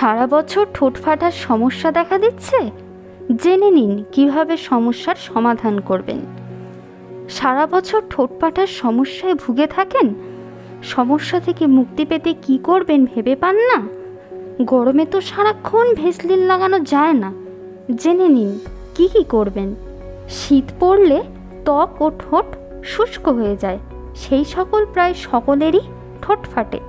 সারা বছর ঠোঁট ফাটার সমস্যা দেখা দিচ্ছে? জেনে নিন কীভাবে সমস্যার সমাধান করবেন। সারা বছর ঠোঁট ফাটার সমস্যায় ভুগে থাকেন? সমস্যা থেকে মুক্তি পেতে কি করবেন ভেবে পান না? গরমে তো সারাক্ষণ ভেসলিন লাগানো যায় না। জেনে নিন কি কি করবেন। শীত পড়লে ত্বক ও ঠোঁট শুষ্ক হয়ে যায়। সেই সকল প্রায় সকলেরই ঠোঁট ফাটে।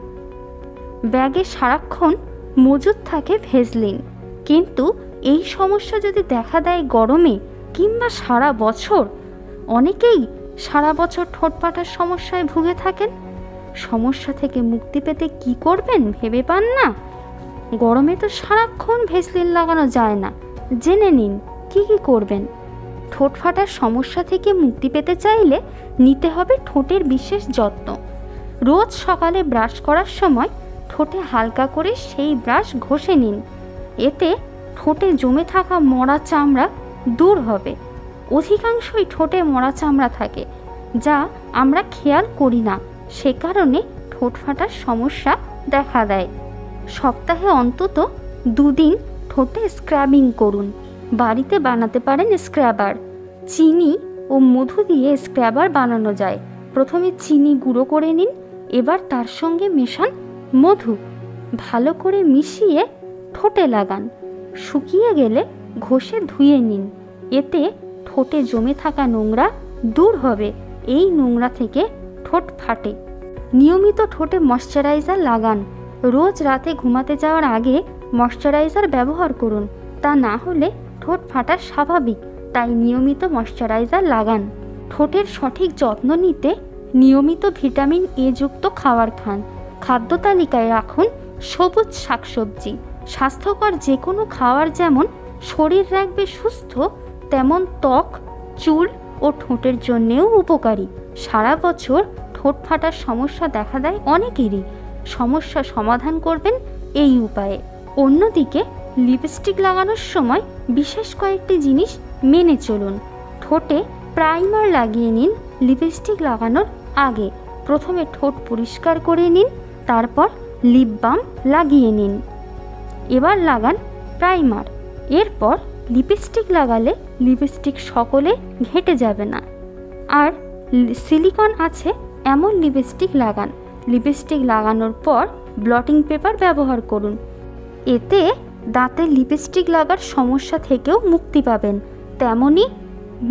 ব্যাগে সারাক্ষণ মজুদ থাকে ভেজলিন। কিন্তু এই সমস্যা যদি দেখা দেয় গরমে কিংবা সারা বছর, অনেকেই সারা বছর ঠোঁট ফাটার সমস্যায় ভুগে থাকেন। সমস্যা থেকে মুক্তি পেতে কি করবেন ভেবে পান না? গরমে তো সারাক্ষণ ভেসলিন লাগানো যায় না। জেনে নিন, কি কি করবেন? ঠোঁট ফাটার সমস্যা থেকে মুক্তি পেতে চাইলে নিতে হবে ঠোঁটের বিশেষ যত্ন। রোজ সকালে ব্রাশ করার সময় ঠোঁটে হালকা করে সেই ব্রাশ ঘষে নিন। এতে ঠোঁটে জমে থাকা মরা চামড়া দূর হবে। অধিকাংশই ঠোঁটে মরা চামড়া থাকে, যা আমরা খেয়াল করি না। সে কারণে ঠোঁট ফাটার সমস্যা দেখা দেয়। সপ্তাহে অন্তত দুদিন ঠোঁটে স্ক্র্যাবিং করুন। বাড়িতে বানাতে পারেন স্ক্র্যাবার। চিনি ও মধু দিয়ে স্ক্র্যাবার বানানো যায়। প্রথমে চিনি গুঁড়ো করে নিন, এবার তার সঙ্গে মেশান মধু, ভালো করে মিশিয়ে ঠোঁটে লাগান। শুকিয়ে গেলে ঘষে ধুয়ে নিন। এতে ঠোঁটে জমে থাকা নোংরা দূর হবে। এই নোংরা থেকে ঠোঁট ফাটে। নিয়মিত ঠোঁটে ময়শ্চারাইজার লাগান। রোজ রাতে ঘুমাতে যাওয়ার আগে ময়শ্চারাইজার ব্যবহার করুন। তা না হলে ঠোঁট ফাটা স্বাভাবিক, তাই নিয়মিত ময়শ্চারাইজার লাগান। ঠোঁটের সঠিক যত্ন নিতে নিয়মিত ভিটামিন এ যুক্ত খাবার খান। খাদ্য তালিকায় রাখুন সবুজ শাকসবজি। স্বাস্থ্যকর যে কোনো খাবার যেমন শরীর রাখবে সুস্থ, তেমন ত্বক, চুল ও ঠোঁটের জন্যেও উপকারী। সারা বছর ঠোঁট ফাটার সমস্যা দেখা দেয় অনেকেরই। সমস্যা সমাধান করবেন এই উপায়ে। অন্যদিকে, লিপস্টিক লাগানোর সময় বিশেষ কয়েকটি জিনিস মেনে চলুন। ঠোঁটে প্রাইমার লাগিয়ে নিন লিপস্টিক লাগানোর আগে। প্রথমে ঠোঁট পরিষ্কার করে নিন। তারপর লিপ বাম লাগিয়ে নিন। এবার লাগান প্রাইমার এরপর লিপস্টিক লাগালে লিপস্টিক সকলে ঘেটে যাবে না। আর সিলিকন আছে, এমন লিপস্টিক লাগান। লিপস্টিক লাগানোর পর ব্লটিং পেপার ব্যবহার করুন। এতে দাঁতে লিপস্টিক লাগার সমস্যা থেকেও মুক্তি পাবেন। তেমনই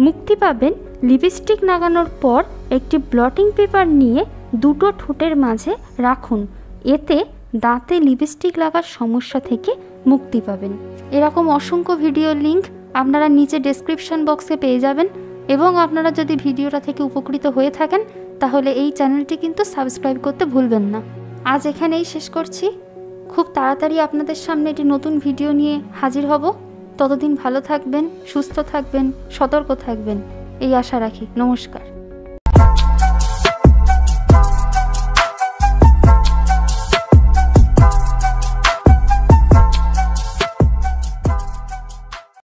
মুক্তি পাবেন লিপস্টিক লাগানোর পর একটি ব্লটিং পেপার নিয়ে দুটো ঠোঁটের মাঝে রাখুন। এতে দাঁতে লিপস্টিক লাগার সমস্যা থেকে মুক্তি পাবেন। এরকম অসংখ্য ভিডিও লিংক আপনারা নিচে ডেসক্রিপশন বক্সে পেয়ে যাবেন এবং আপনারা যদি ভিডিওটা থেকে উপকৃত হয়ে থাকেন, তাহলে এই চ্যানেলটি কিন্তু সাবস্ক্রাইব করতে ভুলবেন না। আজ এখানেই শেষ করছি। খুব তাড়াতাড়ি আপনাদের সামনে একটি নতুন ভিডিও নিয়ে হাজির হব। ততদিন ভালো থাকবেন, সুস্থ থাকবেন, সতর্ক থাকবেন। এই আশা রাখি। নমস্কার।